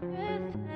Christmas.